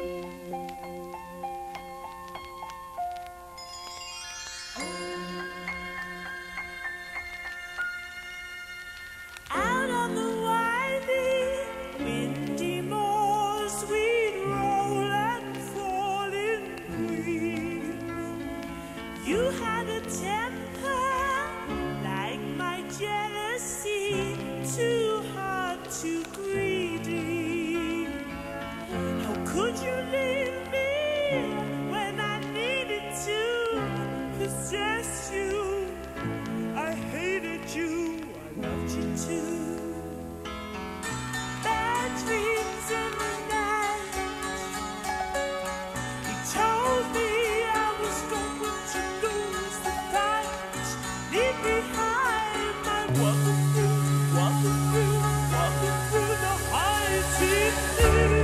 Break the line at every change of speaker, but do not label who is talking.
Bye. see.